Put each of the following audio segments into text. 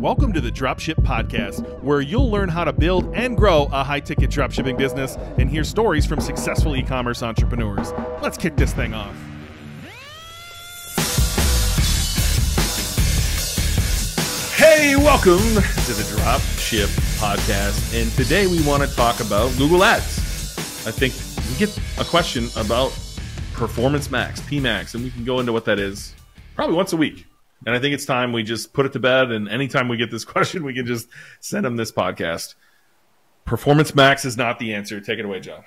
Welcome to the Dropship Podcast, where you'll learn how to build and grow a high ticket dropshipping business and hear stories from successful e commerce entrepreneurs. Let's kick this thing off. Hey, welcome to the Dropship Podcast. And today we want to talk about Google Ads. I think we get a question about Performance Max, PMax, and we can go into what that is probably once a week. And I think it's time we just put it to bed. And anytime we get this question, we can just send them this podcast. Performance Max is not the answer. Take it away, Jon.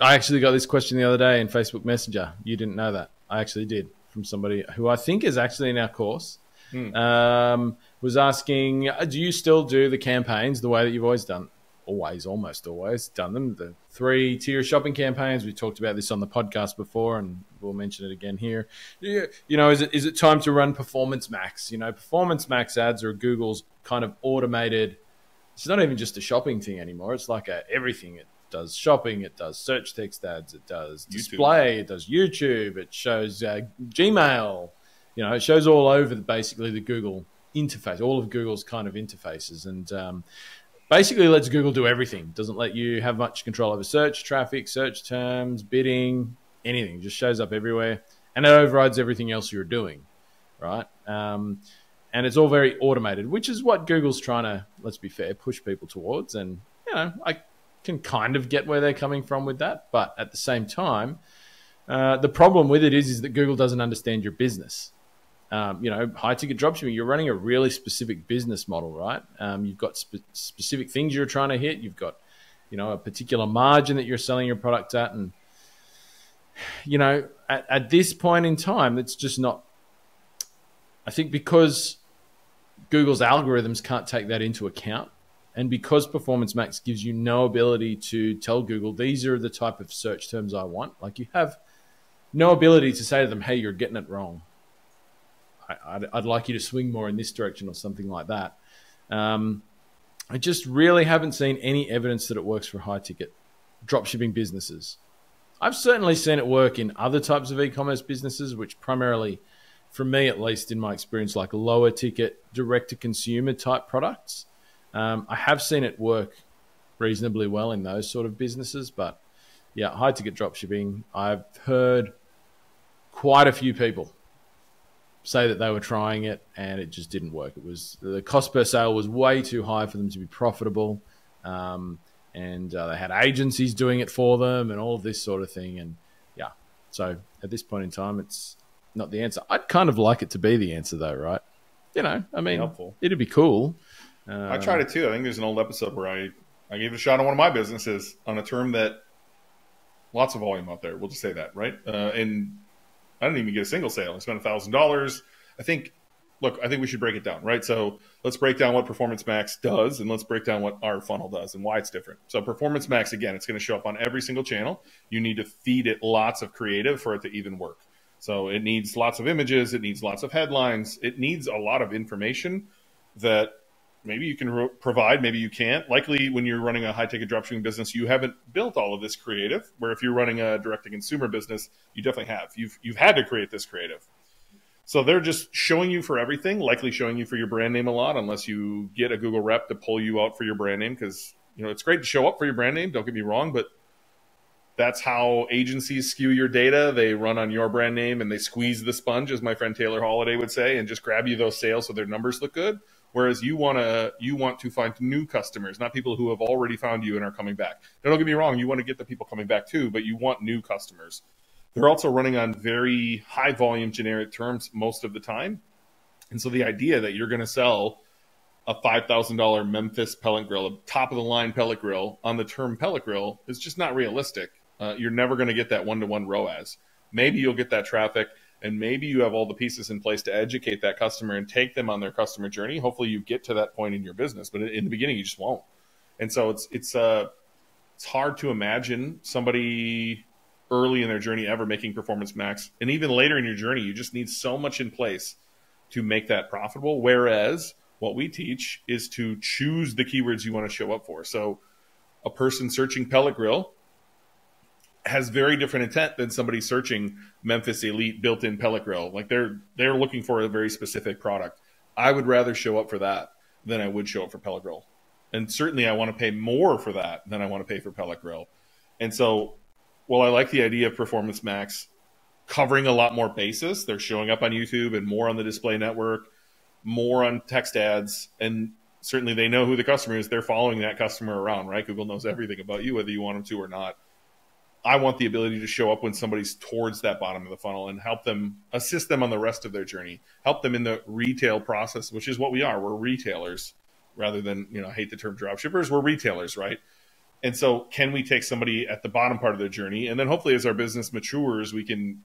I actually got this question the other day in Facebook Messenger. You didn't know that. I actually did from somebody who I think is actually in our course. Hmm. Um, was asking, do you still do the campaigns the way that you've always done? Always, almost always done them. The three tier shopping campaigns. We talked about this on the podcast before, and we'll mention it again here. You know, is it is it time to run Performance Max? You know, Performance Max ads are Google's kind of automated. It's not even just a shopping thing anymore. It's like a, everything. It does shopping. It does search text ads. It does display. YouTube. It does YouTube. It shows uh, Gmail. You know, it shows all over the, basically the Google interface, all of Google's kind of interfaces, and um, basically lets Google do everything. Doesn't let you have much control over search traffic, search terms, bidding, anything. Just shows up everywhere, and it overrides everything else you're doing, right? Um, and it's all very automated, which is what Google's trying to, let's be fair, push people towards. And you know, I can kind of get where they're coming from with that, but at the same time, uh, the problem with it is, is that Google doesn't understand your business. Um, you know, high ticket dropshipping, you're running a really specific business model, right? Um, you've got spe- specific things you're trying to hit. You've got, you know, a particular margin that you're selling your product at. And, you know, at, at this point in time, it's just not, I think because Google's algorithms can't take that into account. And because Performance Max gives you no ability to tell Google, these are the type of search terms I want, like you have no ability to say to them, hey, you're getting it wrong I, would like you to swing more in this direction or something like that. Um, I just really haven't seen any evidence that it works for high ticket dropshipping businesses. I've certainly seen it work in other types of e commerce businesses, which primarily, for me at least, in my experience, like lower ticket, direct to consumer type products. Um, I have seen it work reasonably well in those sort of businesses, but yeah, high ticket dropshipping, I've heard quite a few people say that they were trying it and it just didn't work. It was the cost per sale was way too high for them to be profitable, um, and uh, they had agencies doing it for them and all of this sort of thing. And yeah, so at this point in time, it's not the answer. I'd kind of like it to be the answer though, right? You know, I mean, helpful. It'd be cool. Uh, I tried it too. I think there's an old episode where I I gave it a shot on one of my businesses on a term that lots of volume out there. We'll just say that, right? Uh, and I didn't even get a single sale. I spent a thousand dollars. I think, look, I think we should break it down, right? So let's break down what Performance Max does, and let's break down what our funnel does and why it's different. So Performance Max, again, it's going to show up on every single channel. You need to feed it lots of creative for it to even work. So it needs lots of images, it needs lots of headlines, it needs a lot of information that maybe you can provide, maybe you can't. Likely, when you're running a high ticket dropshipping business, you haven't built all of this creative. Where if you're running a direct to consumer business, you definitely have. You've you've had to create this creative. So they're just showing you for everything, likely showing you for your brand name a lot, unless you get a Google rep to pull you out for your brand name. Because you know it's great to show up for your brand name. Don't get me wrong, but that's how agencies skew your data. They run on your brand name and they squeeze the sponge, as my friend Taylor Holiday would say, and just grab you those sales so their numbers look good. Whereas you want to you want to find new customers, not people who have already found you and are coming back. Now, don't get me wrong, you want to get the people coming back too, but you want new customers. They're also running on very high volume generic terms most of the time. And so the idea that you're going to sell a $5,000 Memphis pellet grill, a top of the line pellet grill on the term pellet grill is just not realistic. Uh, you're never going to get that one to one ROAS. Maybe you'll get that traffic and maybe you have all the pieces in place to educate that customer and take them on their customer journey. Hopefully, you get to that point in your business, but in the beginning, you just won't. And so it's it's uh it's hard to imagine somebody early in their journey ever making performance max, and even later in your journey, you just need so much in place to make that profitable. Whereas what we teach is to choose the keywords you want to show up for. So a person searching pellet grill has very different intent than somebody searching Memphis Elite built-in pellet grill. Like they're they're looking for a very specific product. I would rather show up for that than I would show up for Pellet Grill. And certainly I want to pay more for that than I want to pay for Pellet Grill. And so while I like the idea of Performance Max covering a lot more bases, they're showing up on YouTube and more on the display network, more on text ads, and certainly they know who the customer is. They're following that customer around, right? Google knows everything about you, whether you want them to or not. I want the ability to show up when somebody's towards that bottom of the funnel and help them assist them on the rest of their journey, help them in the retail process, which is what we are. We're retailers rather than, you know, I hate the term drop shippers. We're retailers, right? And so can we take somebody at the bottom part of their journey and then hopefully as our business matures, we can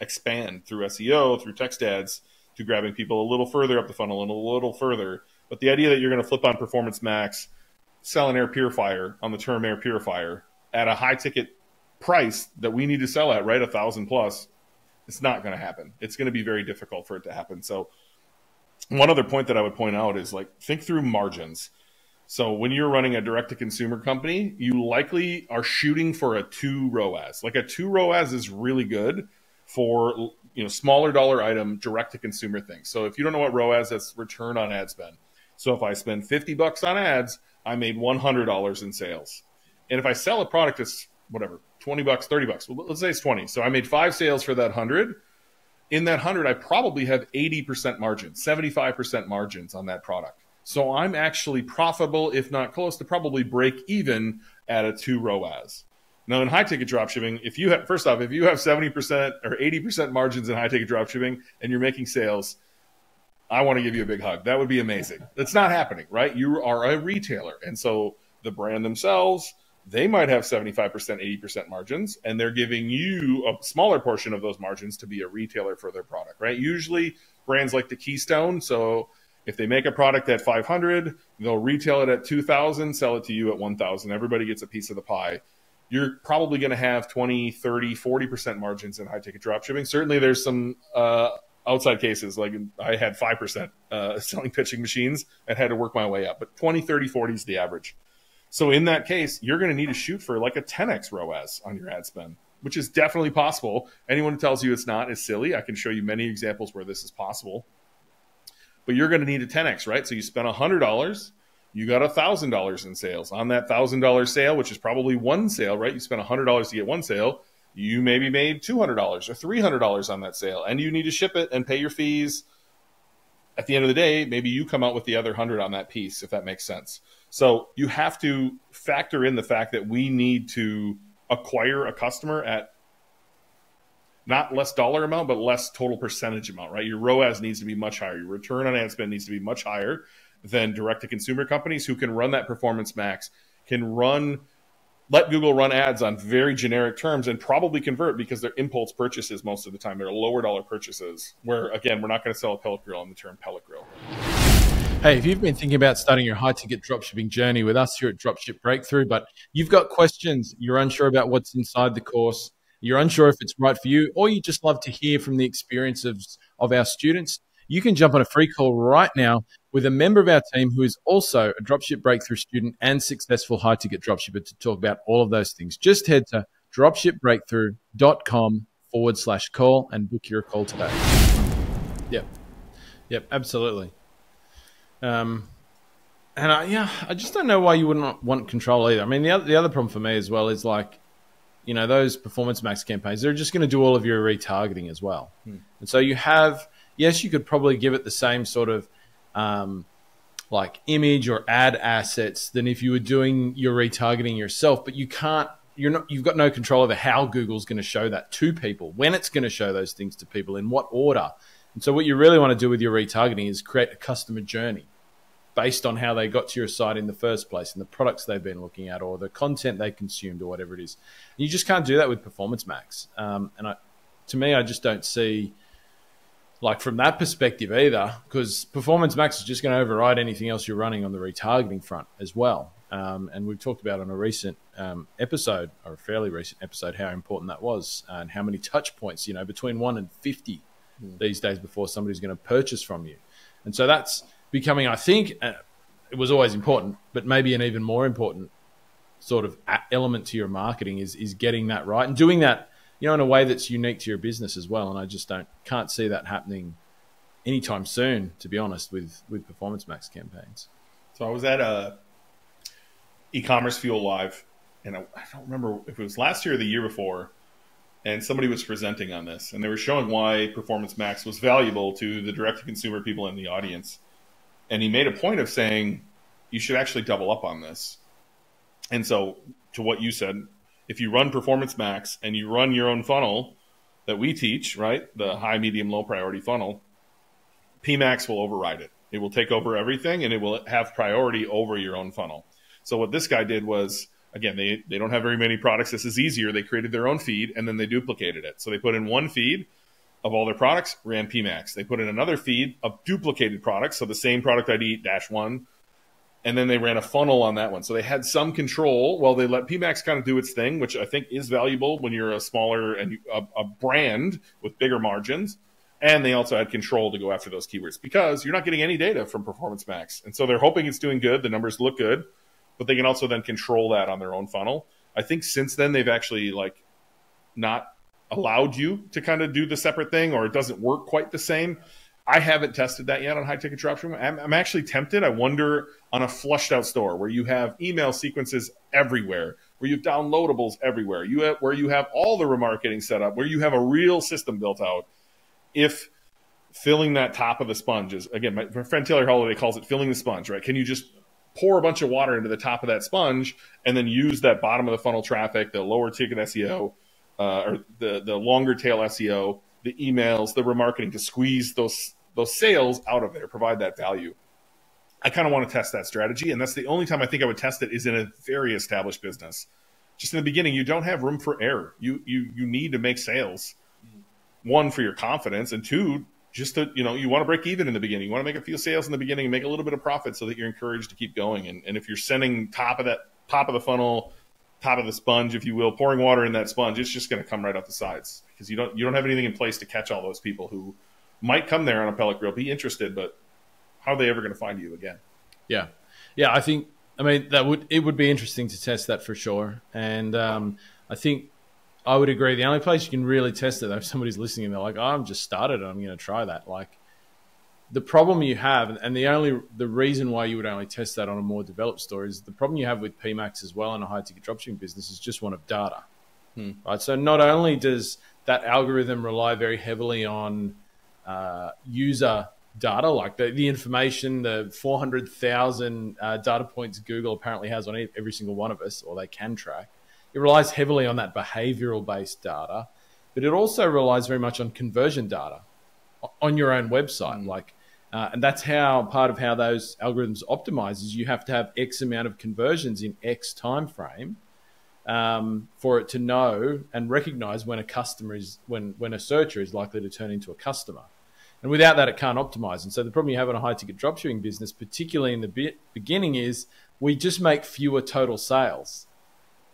expand through SEO, through text ads, to grabbing people a little further up the funnel and a little further. But the idea that you're going to flip on Performance Max, sell an air purifier on the term air purifier at a high ticket price that we need to sell at, right? A thousand plus, it's not going to happen. It's going to be very difficult for it to happen. So, one other point that I would point out is like think through margins. So, when you're running a direct to consumer company, you likely are shooting for a two ROAS. Like a two ROAS is really good for you know smaller dollar item direct to consumer things. So, if you don't know what ROAS, that's return on ad spend. So, if I spend 50 bucks on ads, I made $100 in sales. And if I sell a product that's whatever 20 bucks, 30 bucks. Well, let's say it's 20. So I made five sales for that 100. In that 100, I probably have 80% margin, 75% margins on that product. So I'm actually profitable, if not close to probably break even at a two ROAS. Now in high ticket dropshipping, if you have first off, if you have 70% or 80% margins in high ticket dropshipping and you're making sales, I want to give you a big hug. That would be amazing. That's not happening, right? You are a retailer. And so the brand themselves, they might have 75%, 80% margins, and they're giving you a smaller portion of those margins to be a retailer for their product, right? Usually brands like the Keystone. So if they make a product at 500, they'll retail it at 2000, sell it to you at 1000. Everybody gets a piece of the pie. You're probably going to have 20, 30, 40% margins in high ticket drop shipping. Certainly there's some, uh, outside cases like I had 5% uh, selling pitching machines and had to work my way up, but 20, 30, 40 is the average. So in that case, you're going to need to shoot for like a 10x ROAS on your ad spend, which is definitely possible. Anyone who tells you it's not is silly. I can show you many examples where this is possible. But you're going to need a 10x, right? So you spent $100, you got $1,000 in sales. On that $1,000 sale, which is probably one sale, right? You spent $100 to get one sale. You maybe made $200 or $300 on that sale, and you need to ship it and pay your fees. At the end of the day, maybe you come out with the other 100 on that piece, if that makes sense. So you have to factor in the fact that we need to acquire a customer at not less dollar amount, but less total percentage amount, right? Your ROAS needs to be much higher. Your return on ad spend needs to be much higher than direct to consumer companies who can run that performance max, can run, let Google run ads on very generic terms and probably convert because they're impulse purchases most of the time. They're lower dollar purchases where, again, we're not going to sell a pellet grill on the term pellet grill. Hey, if you've been thinking about starting your high ticket dropshipping journey with us here at Dropship Breakthru, but you've got questions, you're unsure about what's inside the course, you're unsure if it's right for you, or you just love to hear from the experiences of our students, you can jump on a free call right now with a member of our team who is also a Dropship Breakthru student and successful high ticket dropshipper to talk about all of those things. Just head to dropshipbreakthru.com forward slash call and book your call today. Yep. Yep, absolutely. Um, and I, yeah, I just don't know why you wouldn't want control either. I mean, the other, the other problem for me as well is like, you know, those performance max campaigns, they're just going to do all of your retargeting as well. Hmm. And so you have, yes, you could probably give it the same sort of, um, like image or ad assets than if you were doing your retargeting yourself, but you can't, you're not, you've got no control over how Google's going to show that to people, when it's going to show those things to people, in what order. And so what you really want to do with your retargeting is create a customer journey based on how they got to your site in the first place and the products they've been looking at or the content they consumed or whatever it is. And you just can't do that with Performance Max. Um, and I, to me, I just don't see, like from that perspective either, because Performance Max is just going to override anything else you're running on the retargeting front as well. Um, and we've talked about on a recent um, episode, or a fairly recent episode, how important that was and how many touch points, you know, between one and 50 mm. these days before somebody's going to purchase from you. And so that's becoming, I think, uh, it was always important, but maybe an even more important sort of element to your marketing is is getting that right and doing that, you know, in a way that's unique to your business as well. And I just don't can't see that happening anytime soon, to be honest, with with Performance Max campaigns. So I was at a e-commerce fuel live, and I, I don't remember if it was last year or the year before, and somebody was presenting on this, and they were showing why Performance Max was valuable to the direct-to-consumer people in the audience, and he made a point of saying you should actually double up on this. And so, to what you said, if you run Performance Max and you run your own funnel that we teach, right, the high, medium, low priority funnel, PMax will override it. It will take over everything and it will have priority over your own funnel. So what this guy did was, again, they, they don't have very many products. This is easier. They created their own feed and then they duplicated it. So they put in one feed of all their products, ran PMax. They put in another feed of duplicated products. So the same product ID dash one, and then they ran a funnel on that one. So they had some control while they let PMax kind of do its thing, which I think is valuable when you're a smaller and a, a brand with bigger margins and they also had control to go after those keywords because you're not getting any data from Performance Max. And so they're hoping it's doing good. The numbers look good, but they can also then control that on their own funnel. I think since then they've actually like not allowed you to kind of do the separate thing or it doesn't work quite the same. I haven't tested that yet on high ticket dropshipping. I'm, I'm actually tempted. I wonder on a flushed out store where you have email sequences everywhere, where you have downloadables everywhere, you have, where you have all the remarketing set up, where you have a real system built out if filling that top of the sponge is again my friend taylor holiday calls it filling the sponge right can you just pour a bunch of water into the top of that sponge and then use that bottom of the funnel traffic the lower ticket seo uh, or the the longer tail seo the emails the remarketing to squeeze those those sales out of there provide that value i kind of want to test that strategy and that's the only time i think i would test it is in a very established business just in the beginning you don't have room for error you you you need to make sales one for your confidence, and two, just to you know, you want to break even in the beginning. You want to make a few sales in the beginning and make a little bit of profit so that you're encouraged to keep going. And, and if you're sending top of that top of the funnel, top of the sponge, if you will, pouring water in that sponge, it's just going to come right off the sides because you don't you don't have anything in place to catch all those people who might come there on a pellet grill, be interested, but how are they ever going to find you again? Yeah, yeah, I think. I mean, that would it would be interesting to test that for sure, and um, I think I would agree. The only place you can really test it, though, if somebody's listening and they're like, oh, "I'm just started, and I'm going to try that." Like, the problem you have, and the only the reason why you would only test that on a more developed store is the problem you have with PMax as well in a high ticket dropshipping business is just one of data, hmm. right? So not only does that algorithm rely very heavily on uh, user data, like the, the information, the 400,000 uh, data points Google apparently has on every single one of us, or they can track it relies heavily on that behavioral based data, but it also relies very much on conversion data on your own website. Mm. Like, uh, and that's how part of how those algorithms optimize is you have to have X amount of conversions in X time frame um, for it to know and recognize when a customer is when when a searcher is likely to turn into a customer. And without that, it can't optimize. And so the problem you have in a high ticket dropshipping business, particularly in the beginning, is we just make fewer total sales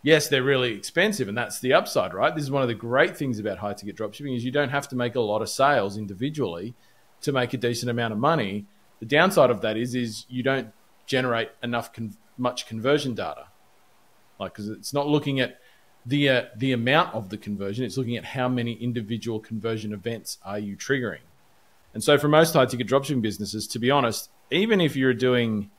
yes, they're really expensive, and that's the upside, right? This is one of the great things about high ticket dropshipping is you don't have to make a lot of sales individually to make a decent amount of money. The downside of that is is you don't generate enough con- much conversion data, like because it's not looking at the uh, the amount of the conversion; it's looking at how many individual conversion events are you triggering. And so, for most high ticket dropshipping businesses, to be honest, even if you're doing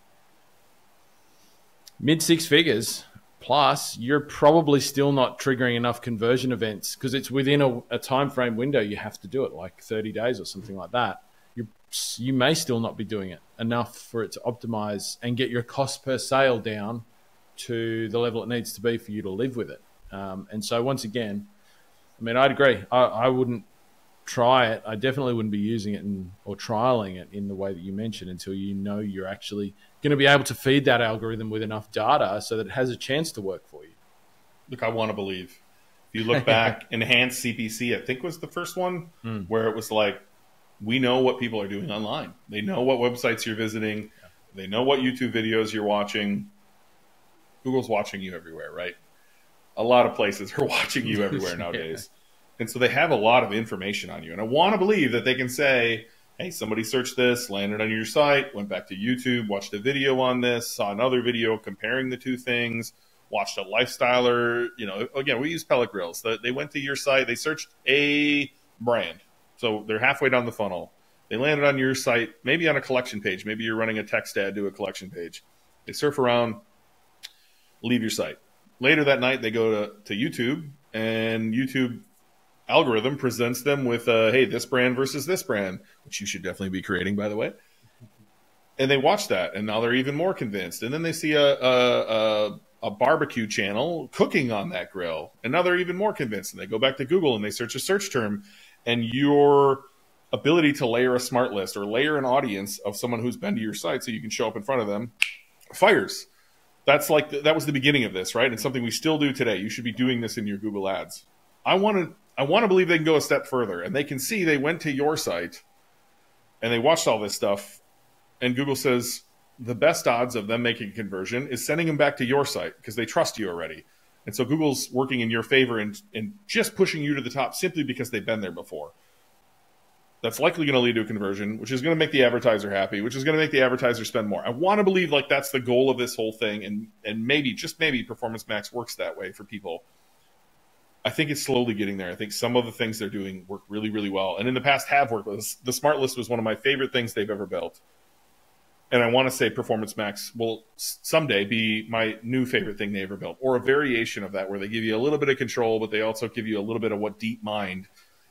mid six figures Plus, you're probably still not triggering enough conversion events because it's within a, a, time frame window. You have to do it, like 30 days or something like that. You you may still not be doing it enough for it to optimize and get your cost per sale down to the level it needs to be for you to live with it. Um, and so, once again, I mean, I'd agree. I, I wouldn't try it. I definitely wouldn't be using it in, or trialing it in the way that you mentioned until you know you're actually going to be able to feed that algorithm with enough data so that it has a chance to work for you. Look, I want to believe. If you look back, Enhanced CPC, I think was the first one mm. where it was like, we know what people are doing online. They know what websites you're visiting. Yeah. They know what YouTube videos you're watching. Google's watching you everywhere, right? A lot of places are watching you everywhere nowadays. yeah. And so they have a lot of information on you. And I want to believe that they can say, hey, somebody searched this, landed on your site, went back to YouTube, watched a video on this, saw another video comparing the two things, watched a lifestyler. You know, again, we use pellet grills. They went to your site, they searched a brand. So they're halfway down the funnel. They landed on your site, maybe on a collection page. Maybe you're running a text ad to a collection page. They surf around, leave your site. Later that night, they go to, to YouTube, and YouTube algorithm presents them with, uh, hey, this brand versus this brand, which you should definitely be creating, by the way. And they watch that, and now they're even more convinced. And then they see a, a, a, a barbecue channel cooking on that grill, and now they're even more convinced. And they go back to Google and they search a search term, and your ability to layer a smart list or layer an audience of someone who's been to your site so you can show up in front of them fires that's like that was the beginning of this right and something we still do today you should be doing this in your google ads i want to i want to believe they can go a step further and they can see they went to your site and they watched all this stuff and google says the best odds of them making a conversion is sending them back to your site because they trust you already and so google's working in your favor and, and just pushing you to the top simply because they've been there before that's likely going to lead to a conversion, which is going to make the advertiser happy, which is going to make the advertiser spend more. I want to believe like that's the goal of this whole thing, and and maybe just maybe Performance Max works that way for people. I think it's slowly getting there. I think some of the things they're doing work really, really well, and in the past have worked. The Smart List was one of my favorite things they've ever built, and I want to say Performance Max will someday be my new favorite thing they ever built, or a variation of that, where they give you a little bit of control, but they also give you a little bit of what DeepMind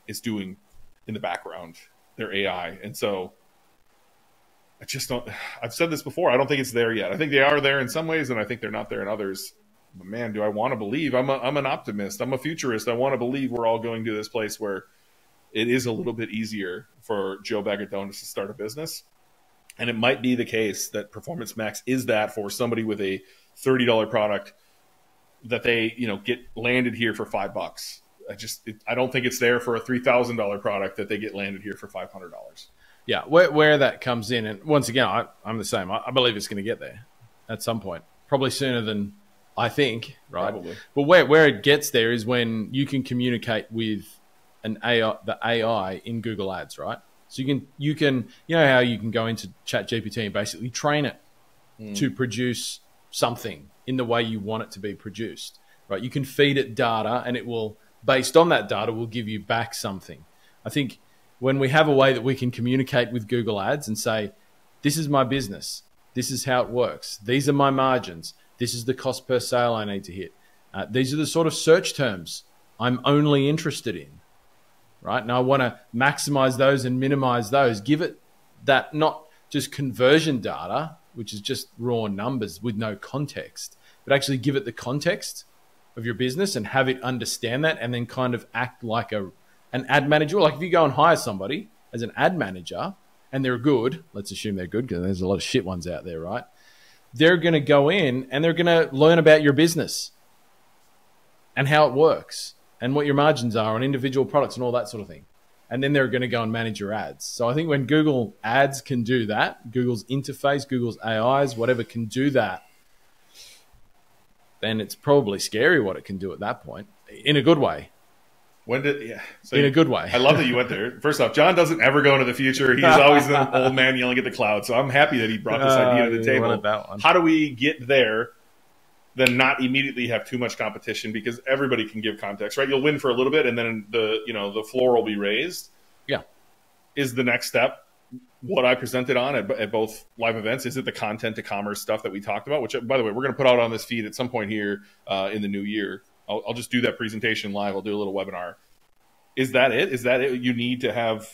is doing in the background, their AI. And so I just don't, I've said this before, I don't think it's there yet. I think they are there in some ways, and I think they're not there in others. Man, do I want to believe? I'm, a, I'm an optimist, I'm a futurist. I want to believe we're all going to this place where it is a little bit easier for Joe Bag to start a business. And it might be the case that Performance Max is that for somebody with a $30 product that they, you know, get landed here for five bucks I just it, I don't think it's there for a three thousand dollar product that they get landed here for five hundred dollars. Yeah, where, where that comes in, and once again, I, am the same. I, I believe it's going to get there at some point, probably sooner than I think. Right, probably. But where where it gets there is when you can communicate with an AI, the AI in Google Ads, right? So you can you can you know how you can go into Chat GPT and basically train it mm. to produce something in the way you want it to be produced, right? You can feed it data and it will based on that data will give you back something. I think when we have a way that we can communicate with Google Ads and say, this is my business, this is how it works, these are my margins, this is the cost per sale I need to hit, uh, these are the sort of search terms I'm only interested in, right? And I want to maximize those and minimize those. Give it that not just conversion data, which is just raw numbers with no context, but actually give it the context of your business and have it understand that and then kind of act like a an ad manager. Like if you go and hire somebody as an ad manager and they're good, let's assume they're good because there's a lot of shit ones out there, right? They're going to go in and they're going to learn about your business and how it works and what your margins are on individual products and all that sort of thing. And then they're going to go and manage your ads. So I think when Google Ads can do that, Google's interface, Google's AIs, whatever can do that, then it's probably scary what it can do at that point in a good way. When did yeah? So in a good way. I love that you went there. First off, Jon doesn't ever go into the future. He's always an old man yelling at the cloud. So I'm happy that he brought this idea to the uh, table. How do we get there? Then not immediately have too much competition because everybody can give context, right? You'll win for a little bit, and then the you know the floor will be raised. Yeah, is the next step what I presented on at, at, both live events? Is it the content to commerce stuff that we talked about? Which, by the way, we're going to put out on this feed at some point here uh, in the new year. I'll, I'll, just do that presentation live. I'll do a little webinar. Is that it? Is that it? You need to have.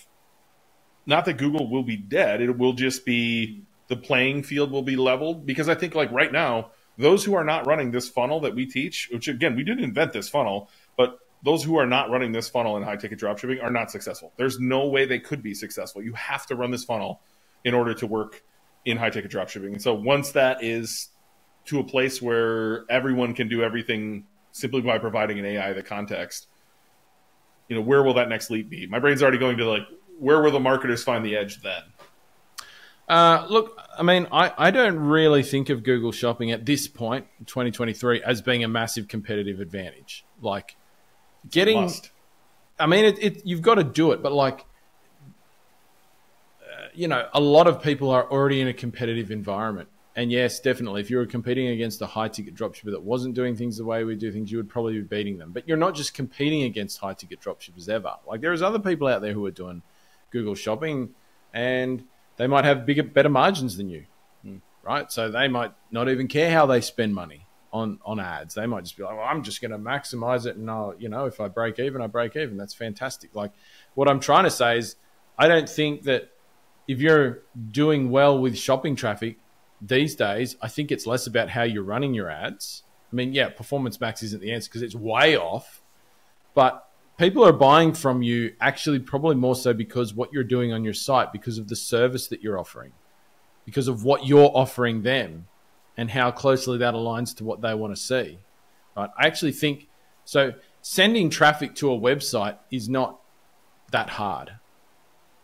Not that Google will be dead. It will just be the playing field will be leveled because I think like right now, those who are not running this funnel that we teach, which again we didn't invent this funnel, but those who are not running this funnel in high ticket dropshipping are not successful. There's no way they could be successful. You have to run this funnel in order to work in high ticket dropshipping. And so once that is to a place where everyone can do everything simply by providing an AI the context, you know, where will that next leap be? My brain's already going to like, where will the marketers find the edge then? Uh, look, I mean, I, I don't really think of Google Shopping at this point, 2023, as being a massive competitive advantage. Like, getting. I mean, it, it, you've got to do it, but like, uh, you know, a lot of people are already in a competitive environment. And yes, definitely, if you were competing against a high ticket dropshipper that wasn't doing things the way we do things, you would probably be beating them. But you're not just competing against high ticket dropshippers ever. Like, there's other people out there who are doing Google shopping and they might have bigger, better margins than you, mm. right? So they might not even care how they spend money on on ads. They might just be like, "Well, I'm just going to maximize it, and I'll, you know, if I break even, I break even. That's fantastic." Like, what I'm trying to say is, I don't think that if you're doing well with shopping traffic these days, I think it's less about how you're running your ads. I mean, yeah, performance max isn't the answer because it's way off, but people are buying from you actually probably more so because what you're doing on your site, because of the service that you're offering, because of what you're offering them and how closely that aligns to what they want to see. Right? I actually think so. Sending traffic to a website is not that hard.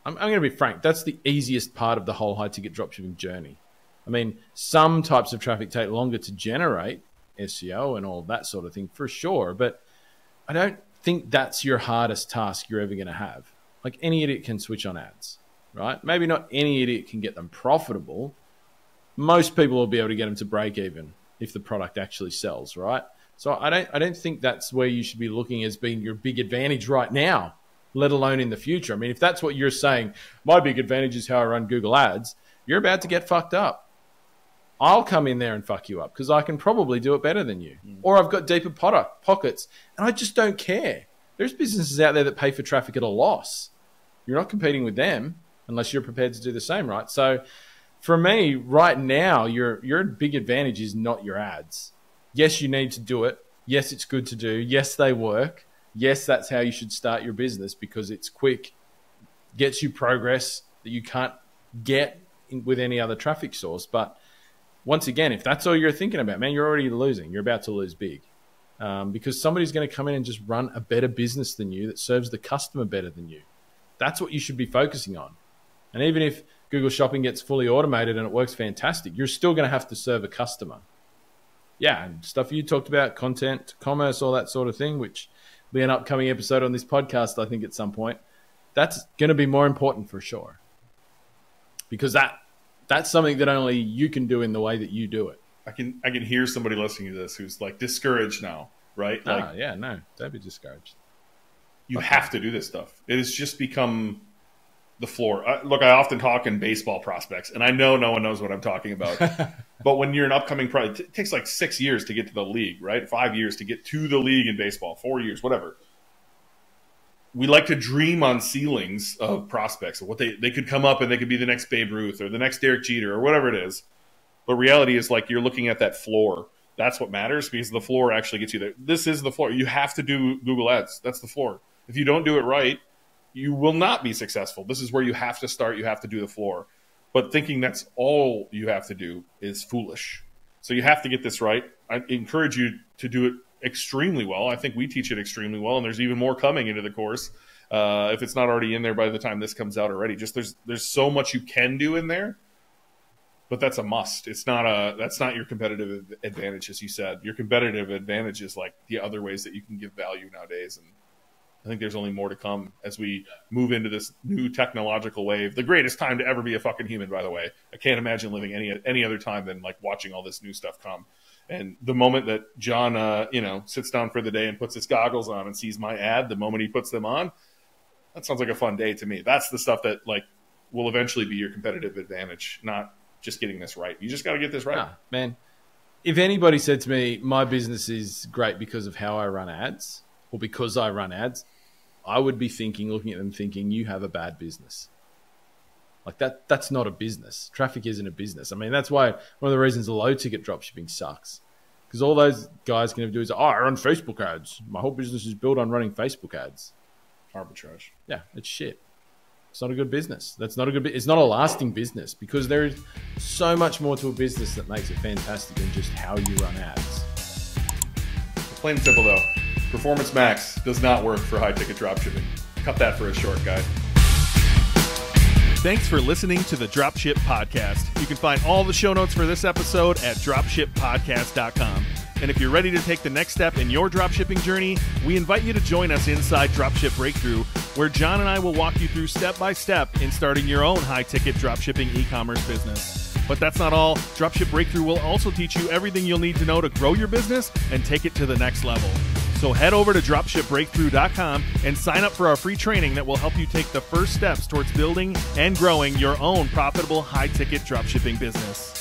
I'm, I'm going to be frank. That's the easiest part of the whole high ticket dropshipping journey. I mean, some types of traffic take longer to generate, SEO and all that sort of thing for sure. But I don't think that's your hardest task you're ever going to have. Like any idiot can switch on ads, right? Maybe not any idiot can get them profitable. Most people will be able to get them to break even if the product actually sells, right? So I don't I don't think that's where you should be looking as being your big advantage right now, let alone in the future. I mean, if that's what you're saying, my big advantage is how I run Google Ads, you're about to get fucked up I'll come in there and fuck you up because I can probably do it better than you. Mm. Or I've got deeper product, pockets and I just don't care. There's businesses out there that pay for traffic at a loss. You're not competing with them unless you're prepared to do the same, right? So for me, right now, your your big advantage is not your ads. Yes, you need to do it. Yes, it's good to do. Yes, they work. Yes, that's how you should start your business because it's quick, gets you progress that you can't get in, with any other traffic source. But once again, if that's all you're thinking about, man, you're already losing. You're about to lose big. Um, because somebody's going to come in and just run a better business than you that serves the customer better than you. That's what you should be focusing on. And even if Google Shopping gets fully automated and it works fantastic, you're still going to have to serve a customer. Yeah, and stuff you talked about, content, commerce, all that sort of thing, which will be an upcoming episode on this podcast, I think, at some point. That's going to be more important for sure. Because that that's something that only you can do in the way that you do it. I can I can hear somebody listening to this who's like discouraged now, right? Ah, like, yeah, no, don't be discouraged. You okay. have to do this stuff. It has just become the floor. I, look, I often talk in baseball prospects, and I know no one knows what I'm talking about. but when you're an upcoming pro, it takes like six years to get to the league, right? Five years to get to the league in baseball, four years, whatever we like to dream on ceilings of prospects of what they, they could come up and they could be the next Babe Ruth or the next Derek Jeter or whatever it is. But reality is like you're looking at that floor. That's what matters because the floor actually gets you there. This is the floor. You have to do Google Ads. That's the floor. If you don't do it right, you will not be successful. This is where you have to start. You have to do the floor. But thinking that's all you have to do is foolish. So you have to get this right. I encourage you to do it extremely well. I think we teach it extremely well, and there's even more coming into the course. Uh, if it's not already in there by the time this comes out already, just there's there's so much you can do in there, but that's a must. It's not a that's not your competitive advantage, as you said. Your competitive advantage is like the other ways that you can give value nowadays, and I think there's only more to come as we move into this new technological wave. The greatest time to ever be a fucking human, by the way. I can't imagine living any any other time than like watching all this new stuff come. And the moment that Jon, uh, you know, sits down for the day and puts his goggles on and sees my ad, the moment he puts them on, that sounds like a fun day to me. That's the stuff that like will eventually be your competitive advantage, not just getting this right. You just got to get this right, nah, man. If anybody said to me, my business is great because of how I run ads or because I run ads, I would be thinking, looking at them, thinking, you have a bad business. Like that, that's not a business. Traffic isn't a business. I mean, that's why one of the reasons low ticket dropshipping sucks. Because all those guys can do is, oh, I run Facebook ads. My whole business is built on running Facebook ads. Arbitrage. Yeah, it's shit. It's not a good business. That's not a good. It's not a lasting business because there is so much more to a business that makes it fantastic than just how you run ads. Plain and simple though, Performance Max does not work for high ticket dropshipping. Cut that for a short guy. Thanks for listening to the Dropship Podcast. You can find all the show notes for this episode at dropshippodcast.com. And if you're ready to take the next step in your dropshipping journey, we invite you to join us inside Dropship Breakthru, where Jon and I will walk you through step by step in starting your own high ticket dropshipping e commerce business. But that's not all. Dropship Breakthru will also teach you everything you'll need to know to grow your business and take it to the next level. So head over to dropshipbreakthru.com and sign up for our free training that will help you take the first steps towards building and growing your own profitable high ticket dropshipping business.